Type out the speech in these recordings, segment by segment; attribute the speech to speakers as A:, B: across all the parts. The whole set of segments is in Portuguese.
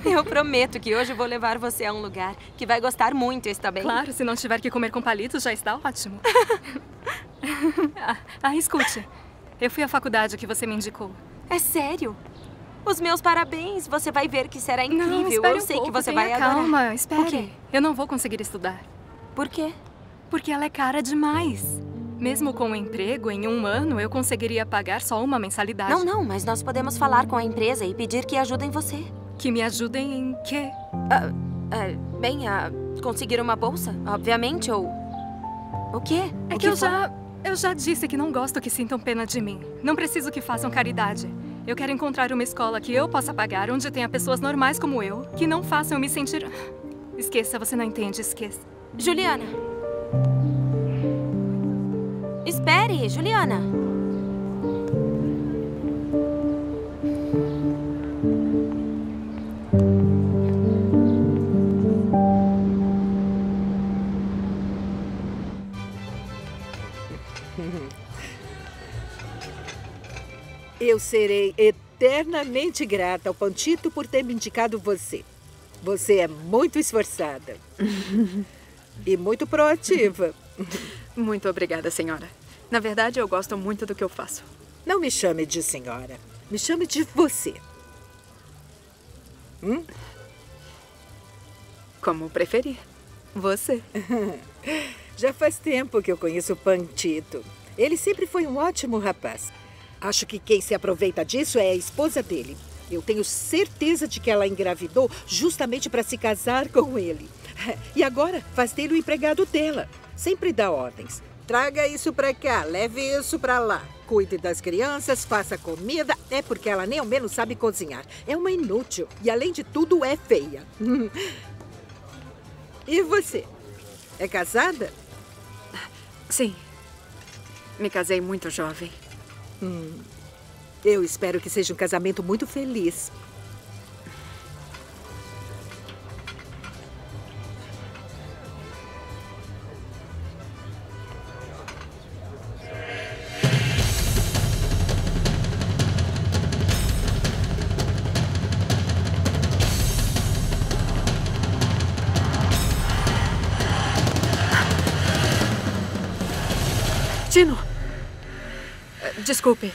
A: Eu prometo que hoje vou levar você a um lugar que vai gostar muito, está bem?
B: Claro, se não tiver que comer com palitos, já está ótimo. ah, ah, escute. Eu fui à faculdade que você me indicou.
A: É sério? Os meus parabéns. Você vai ver que será incrível.
B: Não,
A: Eu
B: um
A: sei
B: pouco,
A: que você vai adorar.
B: calma, espere.
A: O quê?
B: Eu não vou conseguir estudar.
A: Por quê?
B: Porque ela é cara demais. Mesmo com o emprego, em um ano, eu conseguiria pagar só uma mensalidade.
A: Não, não, mas nós podemos falar com a empresa e pedir que ajudem você.
B: Que me ajudem em quê?
A: É, bem, a conseguir uma bolsa, obviamente, ou... O quê?
B: É
A: O
B: que eu
A: foi?
B: já... Eu já disse que não gosto que sintam pena de mim. Não preciso que façam caridade. Eu quero encontrar uma escola que eu possa pagar, onde tenha pessoas normais como eu, que não façam eu me sentir... Esqueça, você não entende, esqueça.
A: Juliana. Espere, Juliana.
C: Eu serei eternamente grata ao Pantito por ter me indicado você. Você é muito esforçada. e muito proativa.
D: Muito obrigada, senhora. Na verdade, eu gosto muito do que eu faço.
C: Não me chame de senhora. Me chame de você. Hum?
D: Como preferir. Você.
C: Já faz tempo que eu conheço o Pantito. Ele sempre foi um ótimo rapaz. Acho que quem se aproveita disso é a esposa dele. Eu tenho certeza de que ela engravidou justamente para se casar com ele. E agora faz dele o empregado dela. Sempre dá ordens. Traga isso para cá, leve isso para lá. Cuide das crianças, faça comida. É porque ela nem ao menos sabe cozinhar. É uma inútil. E além de tudo, é feia. E você? É casada?
D: Sim. Me casei muito jovem.
C: Eu espero que seja um casamento muito feliz.
D: Tino! Eh, Desculpe.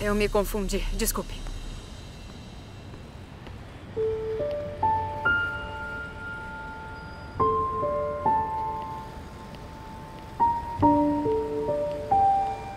D: Eu me confundi. Desculpe.